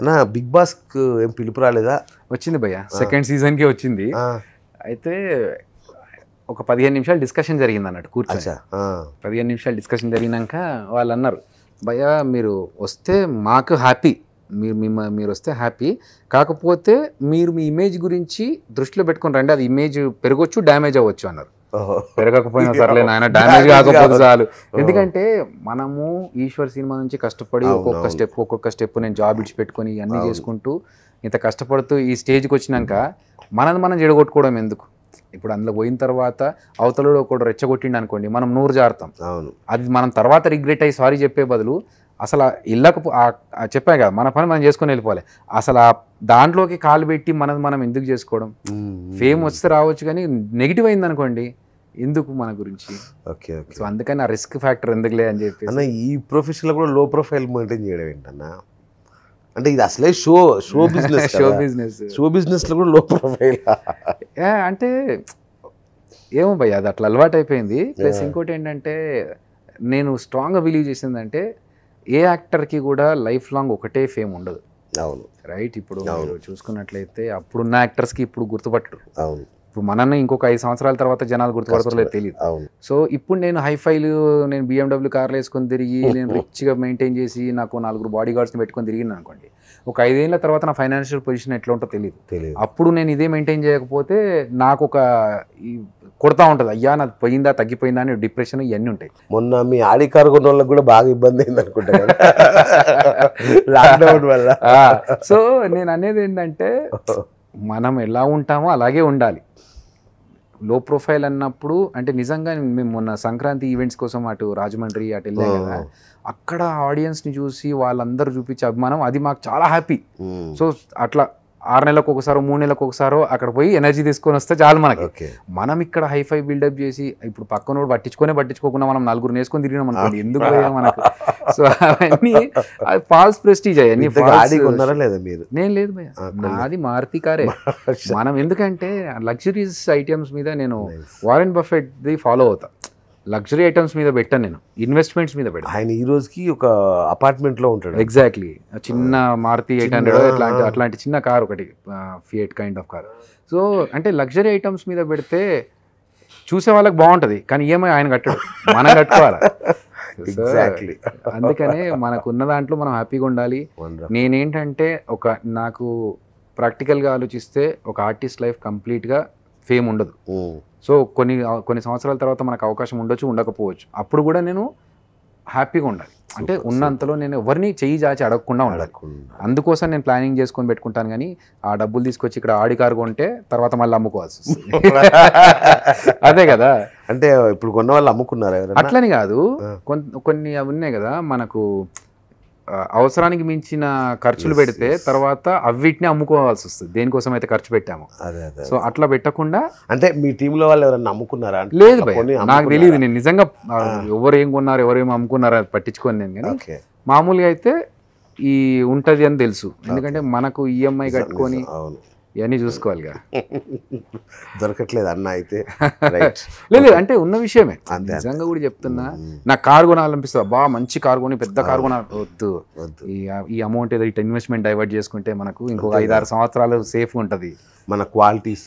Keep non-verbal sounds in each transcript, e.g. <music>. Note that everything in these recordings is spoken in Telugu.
అన్న బిగ్ బాస్ ఏం పిలుపు రాలేదా? వచ్చింది భయ్య. సెకండ్ సీజన్కి వచ్చింది. ఆ, అయితే ఒక పదిహేను నిమిషాలు డిస్కషన్ జరిగింది అన్నట్టు కూర్చొని పదిహేను నిమిషాలు డిస్కషన్ జరిగినాక వాళ్ళు అన్నారు భయ్య మీరు వస్తే మాకు హ్యాపీ. మీరు మిమ్మ మీరు వస్తే హ్యాపీ. కాకపోతే మీరు మీ ఇమేజ్ గురించి దృష్టిలో పెట్టుకొని రండి. అది ఇమేజ్ పెరగొచ్చు డ్యామేజ్ అవ్వచ్చు అన్నారు. పెరగకపోయినా <laughs> సర్లే నాయన డ్యామేజ్ Damage కాకపోతే. చాలు ఎందుకంటే మనము ఈశ్వర్ సినిమా నుంచి కష్టపడి ఒక్కొక్క. స్టెప్ ఒక్కొక్క స్టెప్ నేను జాబ్ ఇడిచిపెట్టుకొని ఇవన్నీ అవును. చేసుకుంటూ ఇంత కష్టపడుతూ ఈ స్టేజ్కి వచ్చినాక మనది మనం జడగొట్టుకోవడం ఎందుకు ఇప్పుడు అందులో పోయిన తర్వాత అవతలలో ఒకడు రెచ్చగొట్టిండు అనుకోండి మనం నూరు జారుతాం అవును అది మనం తర్వాత రిగ్రెట్ అయ్యి సారీ చెప్పే బదులు అసలు ఇళ్ళకు చెప్పా కదా మన పని మనం చేసుకొని వెళ్ళిపోవాలి అసలు ఆ దాంట్లోకి కాలు పెట్టి మనది మనం ఎందుకు చేసుకోవడం. ఫేమ్ వస్తే రావచ్చు కానీ నెగిటివ్ అయింది అనుకోండి ఎందుకు మన గురించి? Okay okay. సో అందుకని ఆ రిస్క్ ఫ్యాక్టర్ ఎందుకులే అని చెప్పి అన్న ఈ ప్రొఫెషన్లో కూడా లో ప్రొఫైల్ మెయింటైన్ చేయడం ఏంటన్నా? అంటే ఇది అసలే show show business show business show బిజినెస్లో కూడా లో ప్రొఫైల్ అంటే ఏమో భయ్య అది అట్లా అలవాటు అయిపోయింది. ప్లస్. ఇంకోటి ఏంటంటే నేను స్ట్రాంగ్గా బిలీవ్ చేసిందంటే ఏ యాక్టర్కి కూడా లైఫ్ లాంగ్ ఒకటే ఫేమ్ ఉండదు. అవును. రైట్ ఇప్పుడు చూసుకున్నట్లయితే అప్పుడున్న యాక్టర్స్కి ఇప్పుడు గుర్తుపట్టరు. అవును. ఇప్పుడు మనల్ని ఇంకొక ఐదు సంవత్సరాల తర్వాత జనాలు గుర్తుపడతారో తెలియదు. సో ఇప్పుడు నేను హైఫైలు నేను బిఎండబ్ల్యూ కార్లు వేసుకొని తిరిగి నేను <laughs> రిచ్గా మెయింటైన్ చేసి నాకు నలుగురు బాడీ గార్డ్స్ని పెట్టుకొని తిరిగిన అనుకోండి ఒక ఐదేళ్ళ తర్వాత నా ఫైనాన్షియల్ పొజిషన్ ఎట్లా ఉంటుందో తెలియదు. తెలియదు. అప్పుడు నేను ఇదే మెయింటైన్ చేయకపోతే నాకు ఒక కొడతా ఉంటుంది అయ్యా నాది పోయిందా తగ్గిపోయిందా అని డిప్రెషన్ ఇవన్నీ ఉంటాయి. మొన్న మీ ఆడి కారు కొన్న వాళ్ళకి కూడా బాగా ఇబ్బంది అయింది అనుకుంటా లాక్డౌన్ <laughs> వల్ల. సో నేను అనేది ఏంటంటే మనం ఎలా ఉంటామో అలాగే ఉండాలి. లో ప్రొఫైల్ అన్నప్పుడు అంటే నిజంగా మేము మొన్న సంక్రాంతి ఈవెంట్స్ కోసం అటు రాజమండ్రి అటు వెళ్ళాం కదా అక్కడ ఆడియన్స్ని చూసి వాళ్ళందరూ చూపించే అభిమానం అది మాకు చాలా హ్యాపీ. సో అట్లా ఆరు నెలలకు ఒకసారో మూడు నెలలకు ఒకసారో అక్కడ పోయి ఎనర్జీ తీసుకొని వస్తే చాలు మనకి. మనం ఇక్కడ హైఫై బిల్డప్ చేసి ఇప్పుడు పక్కనోడు పట్టించుకొనే పట్టించుకోకుండా మనం నలుగురు వేసుకొని తిరిగినాం అనుకోండి ఎందుకు మనకు? సో అవన్నీ ఫాల్స్ ప్రెస్టీజ్ అవన్నీ కొన్నారా లేదా మీరు? నేను లేదు భయ్య. నాది మారుతి కారే. <laughs> మనం ఎందుకంటే లగ్జరీస్ ఐటమ్స్ మీద నేను. వారెన్ బఫెట్ ది ఫాలో అవుతా. లగ్జరీ ఐటమ్స్ మీద పెట్టాను నేను. ఇన్వెస్ట్మెంట్స్ మీద పెట్టాను. ఆయన ఈ రోజుకి ఒక అపార్ట్మెంట్లో ఉంటాడు ఎగ్జాక్ట్లీ చిన్న మారుతి ఎయిట్ హండ్రెడ్ అట్లాంటి. అట్లాంటి చిన్న కార్ ఒకటి Fiat kind of car. So అంటే లగ్జరీ ఐటమ్స్ మీద పెడితే చూసే వాళ్ళకి బాగుంటది. కానీ ఈఎంఐ ఆయన కట్టడు. మనం కట్టుకోవాలి? ఎగ్జాక్ట్లీ <laughs> అందుకనే మనకు ఉన్న దాంట్లో మనం హ్యాపీగా ఉండాలి. నేనేంటంటే ఒక నాకు ప్రాక్టికల్గా ఆలోచిస్తే ఒక ఆర్టిస్ట్ లైఫ్ కంప్లీట్గా ఫేమ్ ఉండదు. సో కొన్ని కొన్ని సంవత్సరాల తర్వాత మనకు అవకాశం ఉండొచ్చు ఉండకపోవచ్చు. అప్పుడు కూడా నేను హ్యాపీగా ఉండాలి. అంటే ఉన్నంతలో నేను ఎవరిని చెయ్యి చాచి అడగకుండా ఉండాలి. అందుకోసం నేను ప్లానింగ్ చేసుకొని పెట్టుకుంటాను కానీ ఆ డబ్బులు తీసుకొచ్చి ఇక్కడ ఆడి కారు కొంటే తర్వాత మళ్ళీ అమ్ముకోవాల్సి <laughs> అదే కదా. అంటే ఇప్పుడు కొన్న వాళ్ళు అమ్ముకున్నారా? అట్లని కాదు. కొన్ని అవి ఉన్నాయి కదా మనకు అవసరానికి మించిన ఖర్చులు పెడితే. తర్వాత అవిటిని అమ్ముకోవాల్సి వస్తుంది. దేనికోసం అయితే ఖర్చు పెట్టాము. సో అట్లా పెట్టకుండా అంటే మీ టీంలో వాళ్ళు ఎవరైనా అమ్ముకున్నారా లేదు నాకు? తెలియదు. నేను నిజంగా. ఎవరు ఏం కొన్నారు ఎవరు ఏం అమ్ముకున్నారు పట్టించుకోను నేను కానీ మామూలుగా అయితే ఈ ఉంటది అని తెలుసు. ఎందుకంటే మనకు ఈఎంఐ కట్టుకొని ఇవన్నీ చూసుకోవాలిగా. దొరకట్లేదు అన్న అయితే. <laughs> లేదు అంటే ఉన్న విషయమే. నిజంగా కూడా చెప్తున్నా నాకు కారు కొనాలనిపిస్తుంది బా మంచి కారు కొని పెద్ద కారు కొనాలి. వద్దు వద్దు. ఈ అమౌంట్ ఏదో ఇటు ఇన్వెస్ట్మెంట్ డైవర్ట్ చేసుకుంటే మనకు ఇంకొక ఐదు ఆరు సంవత్సరాలు సేఫ్ ఉంటది. మన క్వాలిటీస్.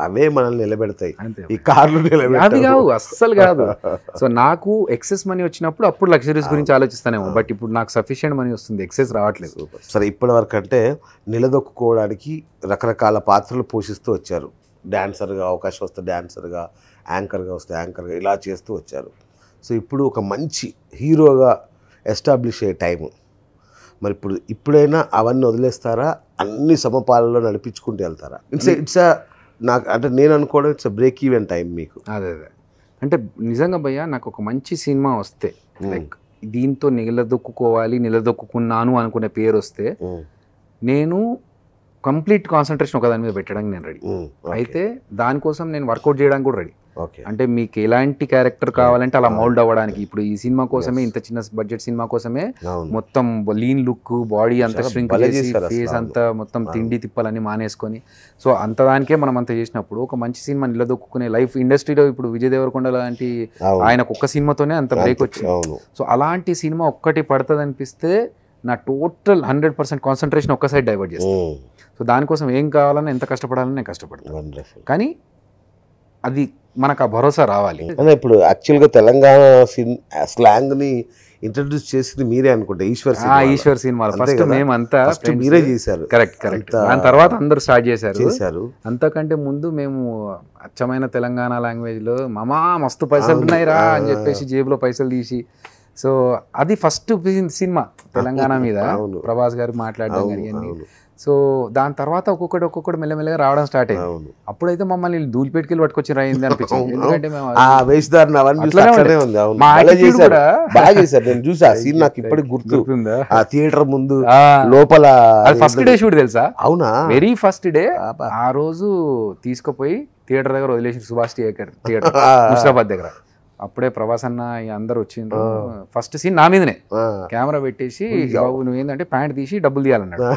అవే మనల్ని నిలబెడతాయి. ఈ కార్లు అది నిలబెడతాయి కాదు అస్సలు కాదు. <laughs> సో నాకు ఎక్సెస్ మనీ వచ్చినప్పుడు అప్పుడు లగ్జరీస్ గురించి ఆలోచిస్తానేమో. బట్ ఇప్పుడు నాకు సఫిషియెంట్ మనీ వస్తుంది ఎక్సెస్ రావట్లేదు. సరే ఇప్పటి వరకు అంటే నిలదొక్కుకోవడానికి రకరకాల పాత్రలు పోషిస్తూ వచ్చారు. డాన్సర్గా అవకాశం వస్తే డాన్సర్గా యాంకర్గా వస్తే యాంకర్గా ఇలా చేస్తూ వచ్చారు. సో ఇప్పుడు ఒక మంచి హీరోగా ఎస్టాబ్లిష్ అయ్యే టైము. మరి ఇప్పుడు ఇప్పుడైనా అవన్నీ వదిలేస్తారా? అన్ని సమపాలలో నడిపించుకుంటూ వెళ్తారా? ఇట్స్ ఇట్స్ నాకు అంటే నేను అనుకోవడం ఇట్స్ బ్రేక్ ఈవెన్ టైం మీకు. అదే అదే. అంటే నిజంగా భయ్య నాకు ఒక మంచి సినిమా వస్తే లైక్ దీంతో నిలదొక్కుకోవాలి నిలదొక్కున్నాను అనుకునే పేరు వస్తే నేను కంప్లీట్ కాన్సన్ట్రేషన్ ఒక దాని మీద పెట్టడానికి నేను రెడీ. అయితే దానికోసం నేను వర్కౌట్ చేయడానికి కూడా రెడీ. అంటే మీకు ఎలాంటి క్యారెక్టర్ కావాలంటే అలా మౌల్డ్ అవ్వడానికి. ఇప్పుడు ఈ సినిమా కోసమే ఇంత చిన్న బడ్జెట్ సినిమా కోసమే మొత్తం లీన్ లుక్ బాడీ అంతా స్ట్రింక్ చేసి ఫేస్. అంతా మొత్తం తిండి తిప్పలన్నీ మానేసుకొని. సో అంత దానికే మనం అంత చేసినప్పుడు ఒక మంచి సినిమా నిలదొక్కునే లైఫ్ ఇండస్ట్రీలో ఇప్పుడు విజయ్ దేవరకొండ లాంటి ఆయనకు ఒక్క సినిమాతోనే అంత బ్రేక్ వచ్చింది. సో అలాంటి సినిమా ఒక్కటి పడుతుంది అనిపిస్తే నా టోటల్ హండ్రెడ్ పర్సెంట్ కాన్సన్ట్రేషన్ ఒక్క సైడ్ డైవర్ట్ చేస్తాను సో దానికోసం ఏం కావాలని ఎంత కష్టపడాలని నేను కష్టపడతాను కానీ అది మనకు ఆ భరోసా రావాలి ఇప్పుడు యాక్చువల్గా తెలంగాణ స్లాంగ్ని ఇంట్రడ్యూస్ చేసింది మీరే అనుకుంటా ఈశ్వర్. ఈశ్వర్ సినిమాలో అంతే ఫస్ట్? మేమంతా ఫస్ట్ మీరే చేశారు కరెక్ట్ కరెక్ట్ అంతా దాని తర్వాత అందరూ స్టార్ట్ చేశారు చేశారు అంతకంటే ముందు మేము అచ్చమైన తెలంగాణ లాంగ్వేజ్లో మామా మస్తు పైసలు. ఉన్నాయిరా. అని చెప్పేసి జేబులో పైసలు తీసి సో అది ఫస్ట్ సినిమా తెలంగాణ <laughs> మీద. ప్రభాస్ గారు మాట్లాడడం కానీ సో దాని తర్వాత ఒక్కొక్కటి ఒక్కొక్కటి మెల్లమెల్లగా రావడం స్టార్ట్ అయింది. అప్పుడైతే మమ్మల్ని దూలిపెట్టుకెళ్ళి పట్టుకొచ్చి రాయింది అనిపించింది. ఎందుకంటే బాగా చేశారు. నేను చూసా సీన్ <laughs> నాకు ఇప్పటికి గుర్తు. ఆ థియేటర్ ముందు లోపల ఫస్ట్ డే షూట్ తెలుసా? అవునా? Very first day. ఆ రోజు తీసుకుపోయి థియేటర్ దగ్గర వదిలేసి సుభాష్ థియేటర్ థియేటర్ ఆ, <laughs> ముస్తాబాద్ దగ్గర. అప్పుడే ప్రభాస్ అన్న ఈ అందరు వచ్చిండ్రు. ఫస్ట్ సీన్ నా మీదనే. కెమెరా పెట్టేసి. బాబు నువ్వు ఏంటంటే ప్యాంట్ తీసి డబ్బులు తీయాలన్నాడు.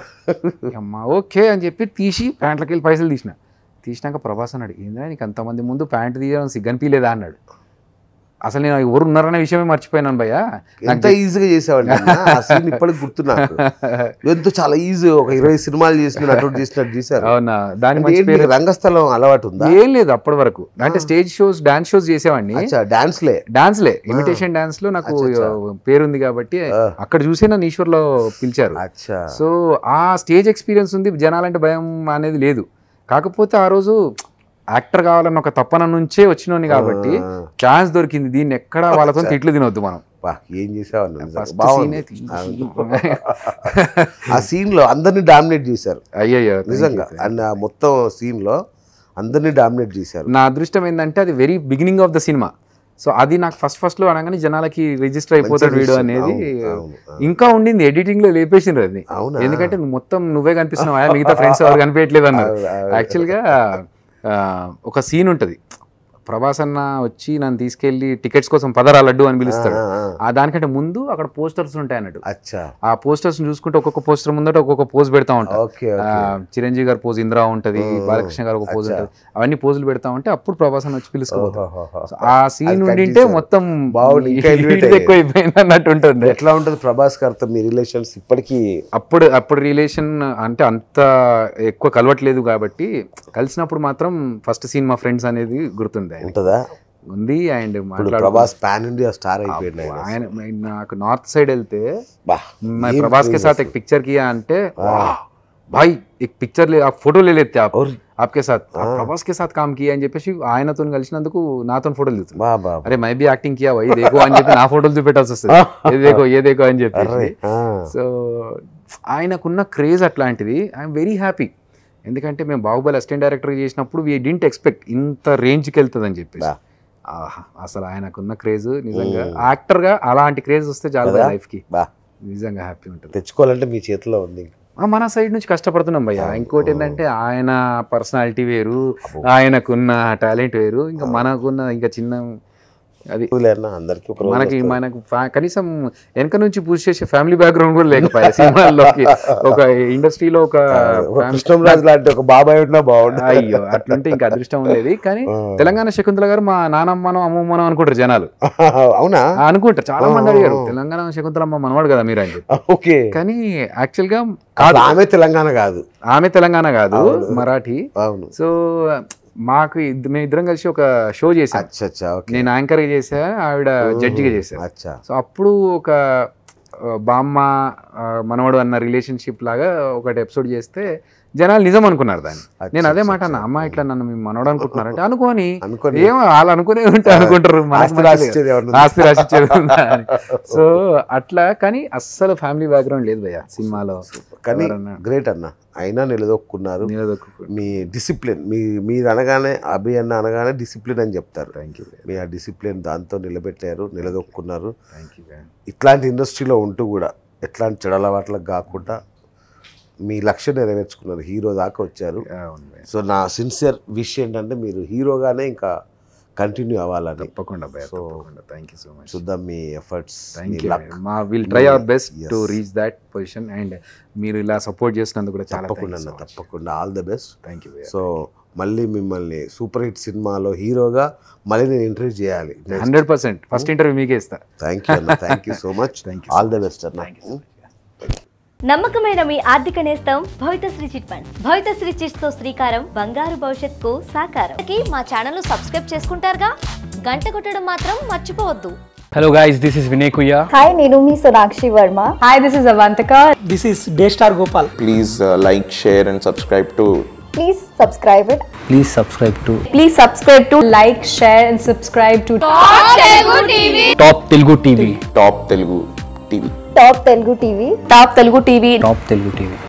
అమ్మా ఓకే అని చెప్పి తీసి ప్యాంట్లకి వెళ్ళి పైసలు తీసిన. తీసినాక ప్రభాస్ అన్నాడు ఏంద్రా నీకు అంతమంది ముందు ప్యాంట్ తీయడం సిగ్గనిపించలేదా అన్నాడు. అసలు నేను ఎవరు ఉన్నారనే విషయమే మర్చిపోయినాను భయ్య. ఎంత ఈజీగా చేసావండి అన్న. ఆ సీన్ ఇప్పటికి గుర్తు నాకు. ఎంతో చాలా ఈజీ ఒక ఇరవై సినిమాలు చేసిన అటు చేసినట్టు చేశారు అవునా? దాని రంగస్థలం అలవాటు ఉందా? ఏం లేదు అప్పటి వరకు. అంటే స్టేజ్ షోస్ డాన్స్ షోస్ చేసేవాడిని. అచ్చా డాన్స్ లే. డాన్స్ లే. ఇమిటేషన్ డాన్స్లో నాకు. పేరుంది కాబట్టి. అక్కడ చూసే నన్ను ఈశ్వర్లో పిలిచారు. అచ్చా. సో ఆ స్టేజ్ ఎక్స్పీరియన్స్ ఉంది. జనాలంటే భయం అనేది లేదు. కాకపోతే ఆ రోజు యాక్టర్ కావాలన్న ఒక తప్పన నుంచే వచ్చినోని కాబట్టి ఛాన్స్ దొరికింది. దీన్ని ఎక్కడ వాళ్ళతో తిట్లు తినొద్దు మనం. ఏం అవును. ఆ. సీన్లో అందరిని డామినేట్ చేశారు. అయ్యయ్యో you, నిజంగా. అండ్ మొత్తం సీన్లో అందరిని డామినేట్ చేశారు. నా అదృష్టం ఏంటంటే అది very beginning of the cinema. So అది నాకు ఫస్ట్ ఫస్ట్లో అనగానే జనాలకి రిజిస్టర్ అయిపోతాడు వీడియో. అనేది. ఇంకా ఉండింది. ఎడిటింగ్లో లేపేసిండ్రు అది. ఎందుకంటే మొత్తం నువ్వే కనిపిస్తున్నావా? మిగతా <laughs> ఫ్రెండ్స్ ఎవరు కనిపించట్లేదు అన్నారు. యాక్చువల్గా ఒక సీన్ ఉంటుంది. ప్రభాస్ అన్న వచ్చి నన్ను తీసుకెళ్ళి టికెట్స్ కోసం పదరా లడ్డు అని పిలుస్తాడు. ఆ, దానికంటే ముందు అక్కడ పోస్టర్స్ ఉంటాయి అన్నట్టు. అచ్చా. ఆ పోస్టర్స్ చూసుకుంటే ఒక్కొక్క పోస్టర్ ముందట ఒక్కొక్క పోజ్ పెడతా ఉంటాం. చిరంజీవి గారు పోజ్ ఇందిరా ఉంటది బాలకృష్ణ గారు ఒక పోజ్. ఉంటుంది. అవన్నీ పోజులు పెడతా ఉంటే అప్పుడు ప్రభాస్ అన్న వచ్చి. సో ఆ సీన్ ఉండింటే. మొత్తం హీట్ ఎక్కువ అయిపోయింది. అన్నట్టు ఉంటుంది. ఎట్లా ఉంటుంది ప్రభాస్ గారితో మీ రిలేషన్స్ ఇప్పటికీ? అప్పుడు అప్పుడు రిలేషన్ అంటే అంత ఎక్కువ కలవట్లేదు కాబట్టి కలిసినప్పుడు మాత్రం ఫస్ట్ సీన్ మా ఫ్రెండ్స్ అనేది గుర్తుంది ఉంటుందా? ఉంది and Prabhas pan India star అయిపోయింది ఆయన. నాకు నార్త్ సైడ్ వెళ్తే ప్రభాస్ కే సాత్ పిక్చర్ కియా అంటే భాయ్ ఇక పిక్చర్ ఆ ఫోటో లేతే ఆప్కే సాత్. ప్రభాస్ కే సాత్ కామ్ కియా అని చెప్పేసి ఆయనతో కలిసినందుకు నాతో ఫోటోలు దిగుతుంది అరే మై బి యాక్టింగ్ కియా వై దేకో అని చెప్పి నా ఫోటోలు చూపెట్టాల్సి వస్తుంది. <laughs> ఏ దేకో ఏ దేకో అని చెప్పి సో ఆయనకున్న క్రేజ్ అట్లాంటిది. ఐఎమ్ వెరీ హ్యాపీ ఎందుకంటే మేము బాహుబలి అసిస్టెంట్ డైరెక్టర్ చేసినప్పుడు వీ డింట్ ఎక్స్పెక్ట్ ఇంత రేంజ్కి వెళ్తుందని చెప్పేసి. అసలు ఆయనకున్న క్రేజ్ నిజంగా. యాక్టర్గా అలాంటి క్రేజ్ వస్తే చాలు? లైఫ్కి నిజంగా హ్యాపీ ఉంటుంది తెచ్చుకోవాలంటే మీ చేతిలో ఉంది మన సైడ్ నుంచి కష్టపడుతున్నాం భయ్య. ఇంకోటి ఏంటంటే ఆయన పర్సనాలిటీ వేరు. ఆయనకున్న టాలెంట్ వేరు ఇంకా మనకున్న ఇంకా చిన్న అది అందరికి మనకి. మనకు కనీసం వెనక నుంచి పూజ చేసే ఫ్యామిలీ బ్యాక్గ్రౌండ్ కూడా లేకపోయా సినిమాల్లోకి. ఒక ఇండస్ట్రీలో ఒక కృష్ణంరాజు లాంటి ఒక బాబాయ్ ఉన్నా బాగుండు. అయ్యో అట్లుంటే ఇంకా అదృష్టం ఉండేది. కానీ. తెలంగాణ శకుంతల గారు మా నానమ్మనో అమ్మమ్మనో అనుకుంటారు జనాలు. అవునా? అనుకుంటారు. చాలా మంది. అడిగారు తెలంగాణ శకుంతలమ్మ మనవాడు కదా మీరు? అని. ఓకే. కానీ యాక్చువల్గా ఆమె తెలంగాణ కాదు. ఆమె తెలంగాణ కాదు. మరాఠీ. అవును. సో మాకు మేము ఇద్దరం కలిసి ఒక షో చేసాం అచ్చా అచ్చా ఓకే. నేను యాంకర్గా చేసా ఆవిడ జడ్జిగా చేశాను అచ్చా. సో అప్పుడు ఒక బామ్మ మనవడు అన్న రిలేషన్షిప్ లాగా ఒకటి ఎపిసోడ్ చేస్తే జనాలు నిజం అనుకున్నారు దాన్ని. నేను అదే మాట అన్న అమ్మ ఇట్లా నన్ను మేము మనవడు అనుకుంటున్నారంటే అనుకోని అనుకోని. ఏమో వాళ్ళు అనుకునే ఉంటే అనుకుంటారు ఆస్తి. రాసిచ్చేది అని. <laughs> సో అట్లా కానీ అస్సలు ఫ్యామిలీ బ్యాక్గ్రౌండ్ లేదు భయ్య సినిమాలో. కానీ గ్రేట్ అన్న. అయినా నిలదొక్కున్నారు. నిలదొక్కు మీ డిసిప్లిన్ మీ మీరు అనగానే అభి అన్న అనగానే డిసిప్లిన్ అని చెప్తారు. థ్యాంక్ యూ మీ ఆ డిసిప్లిన్ దాంతో నిలబెట్టారు నిలదొక్కున్నారు. ఇట్లాంటి ఇండస్ట్రీలో ఉంటూ కూడా ఎట్లాంటి చెడలవాట్లకు కాకుండా మీ లక్ష్యం నెరవేర్చుకున్నారు. హీరో దాకా వచ్చారు. సో నా సిన్సియర్ విష్ ఏంటంటే మీరు హీరోగానే ఇంకా కంటిన్యూ అవ్వాలని. తప్పకుండా తప్పకుండా. థ్యాంక్ యూ సో మచ్ చూద్దాం మీ efforts we will try our best. To reach that position and మీరు ఇలా సపోర్ట్ చేసినందుకు కూడా చాలా తప్పకుండా తప్పకుండా. All the best thank you so మళ్ళీ మిమ్మల్ని సూపర్ హిట్ సినిమాలో హీరోగా మళ్ళీ నేను ఇంటర్వ్యూ చేయాలి. Hundred percent. ఫస్ట్ ఇంటర్వ్యూ మీకే ఇస్తా. థ్యాంక్ యూ అన్న. Thank you so much thank you all the best అన్న. థ్యాంక్ యూ నమ్మకమైన మీ ఆర్థిక నేస్తం భవితశ్రీ చిట్ ఫండ్స్. భవితశ్రీ చిట్స్తో శ్రీకారం బంగారు భవిష్యత్తుకు సాకారం. మా ఛానల్ సబ్స్క్రైబ్ చేసుకుంటారుగా? గంట కొట్టడం మాత్రం మర్చిపోవద్దు. Hello guys, this is Vinay Kuya. Hi నేను మీ Sonakshi Varma. Hi, this is Avantika. This is Daystar Gopal. please uh, like, share, and subscribe to Please subscribe it. Please subscribe to. Please subscribe to. Like, share, and subscribe to. Top Telugu TV. Top Telugu TV. Top Telugu TV. Top Telugu TV. Top Telugu TV. Top Telugu TV.